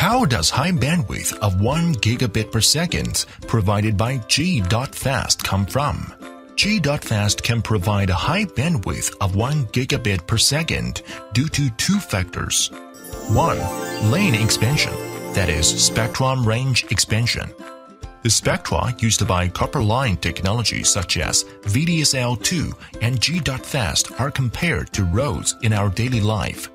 How does high bandwidth of 1 gigabit per second provided by G.fast come from? G.fast can provide a high bandwidth of 1 gigabit per second due to two factors. 1. Lane expansion, that is, spectrum range expansion. The spectra used by copper line technology such as VDSL2 and G.fast are compared to roads in our daily life.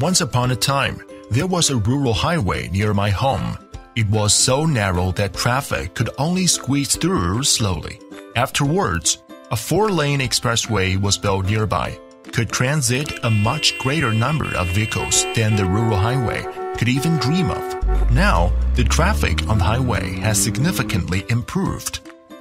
Once upon a time, there was a rural highway near my home. It was so narrow that traffic could only squeeze through slowly. Afterwards, a four-lane expressway was built nearby, could transit a much greater number of vehicles than the rural highway could even dream of. Now, the traffic on the highway has significantly improved.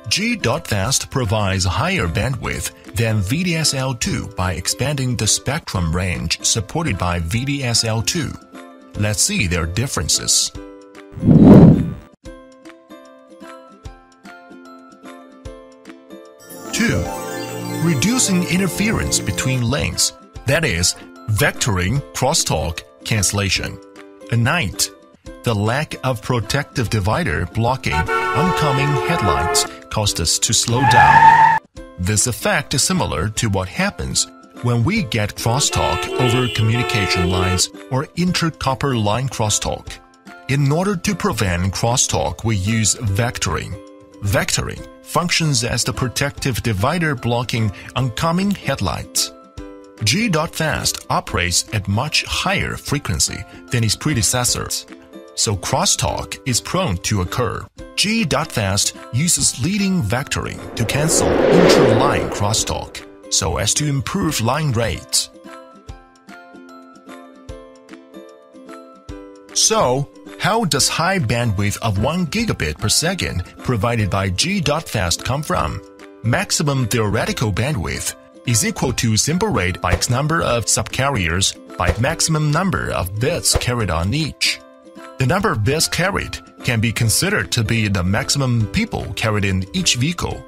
G.fast provides higher bandwidth than VDSL2 by expanding the spectrum range supported by VDSL2. Let's see their differences. Two, reducing interference between lanes, that is, vectoring crosstalk cancellation. And ninth, the lack of protective divider blocking oncoming headlights caused us to slow down. This effect is similar to what happens when we get crosstalk over communication lines or inter-copper line crosstalk. In order to prevent crosstalk, we use vectoring. Vectoring functions as the protective divider blocking oncoming headlights. G.fast operates at much higher frequency than its predecessors, so crosstalk is prone to occur. G.fast uses leading vectoring to cancel inter-line crosstalk so as to improve line rates. So, how does high bandwidth of 1 gigabit per second provided by G.fast come from? Maximum theoretical bandwidth is equal to symbol rate by x number of subcarriers by maximum number of bits carried on each. The number of bits carried can be considered to be the maximum people carried in each vehicle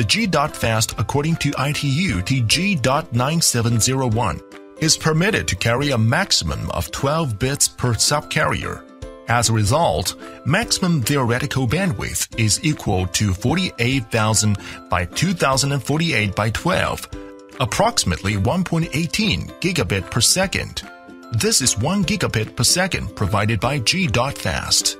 the G.fast according to ITU-T G.9701 is permitted to carry a maximum of 12 bits per subcarrier. As a result, maximum theoretical bandwidth is equal to 48,000 by 2048 by 12, approximately 1.18 gigabit per second. This is 1 gigabit per second provided by G.fast.